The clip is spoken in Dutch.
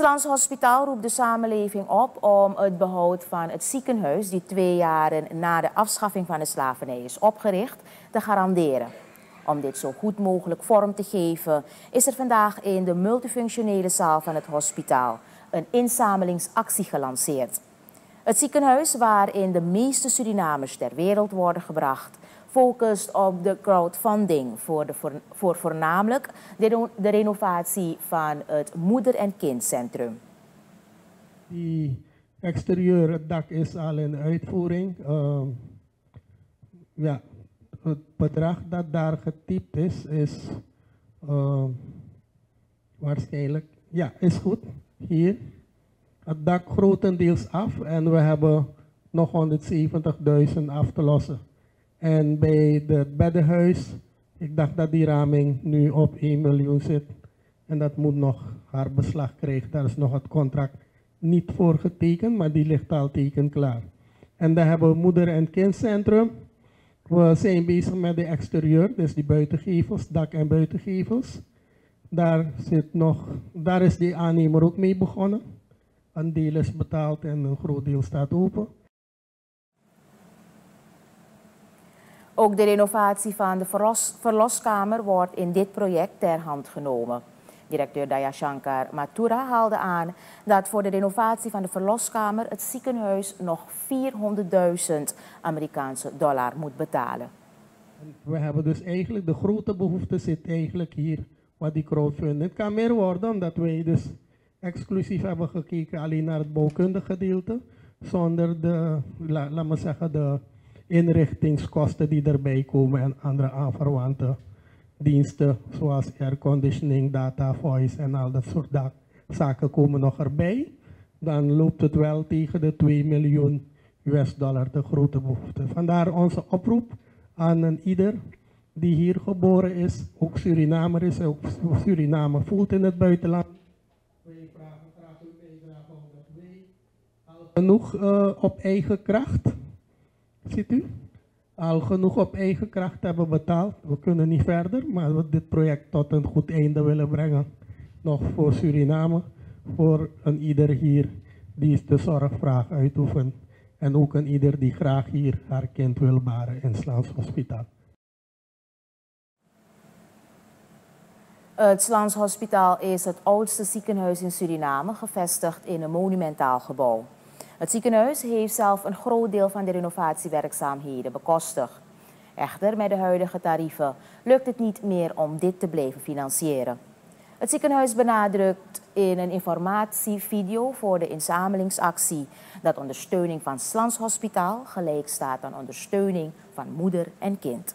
Slans Hospitaal roept de samenleving op om het behoud van het ziekenhuis, die twee jaren na de afschaffing van de slavernij is opgericht, te garanderen. Om dit zo goed mogelijk vorm te geven, is er vandaag in de multifunctionele zaal van het hospitaal een inzamelingsactie gelanceerd. Het ziekenhuis waarin de meeste Surinamers ter wereld worden gebracht, focust op de crowdfunding voor, de, voor voornamelijk de, de renovatie van het moeder- en kindcentrum. Die exterieur, het dak is al in uitvoering. Uh, ja, het bedrag dat daar getypt is, is uh, waarschijnlijk, ja, is goed. Hier. Het dak grotendeels af en we hebben nog 170.000 af te lossen. En bij het beddenhuis, ik dacht dat die raming nu op 1 miljoen zit. En dat moet nog haar beslag krijgen. Daar is nog het contract niet voor getekend, maar die ligt al teken klaar. En dan hebben we moeder- en kindcentrum. We zijn bezig met de exterieur, dus die buitengevels, dak- en buitengevels. Daar, zit nog, daar is die aannemer ook mee begonnen. Een deel is betaald en een groot deel staat open. Ook de renovatie van de verlos verloskamer wordt in dit project ter hand genomen. Directeur Dayashankar Mathura haalde aan dat voor de renovatie van de verloskamer het ziekenhuis nog 400.000 Amerikaanse dollar moet betalen. We hebben dus eigenlijk, de grote behoefte zit eigenlijk hier wat die crowdfunding. Het kan meer worden omdat wij dus exclusief hebben gekeken alleen naar het bouwkundige gedeelte, zonder de, laat la me zeggen, de inrichtingskosten die erbij komen en andere aanverwante diensten zoals airconditioning, data, voice en al dat soort zaken komen nog erbij. Dan loopt het wel tegen de 2 miljoen US dollar, de grote behoefte. Vandaar onze oproep aan een ieder die hier geboren is, ook Surinamer is, ook Suriname voelt in het buitenland. Vragen genoeg uh, op eigen kracht Ziet u? Al genoeg op eigen kracht hebben betaald. We kunnen niet verder, maar we dit project tot een goed einde willen brengen. Nog voor Suriname, voor een ieder hier die de zorgvraag uitoefent. En ook een ieder die graag hier haar kind wil baren in Slaans Hospitaal. Het Slaans Hospitaal is het oudste ziekenhuis in Suriname, gevestigd in een monumentaal gebouw. Het ziekenhuis heeft zelf een groot deel van de renovatiewerkzaamheden bekostigd. Echter, met de huidige tarieven lukt het niet meer om dit te blijven financieren. Het ziekenhuis benadrukt in een informatievideo voor de inzamelingsactie dat ondersteuning van Slans Hospitaal gelijk staat aan ondersteuning van moeder en kind.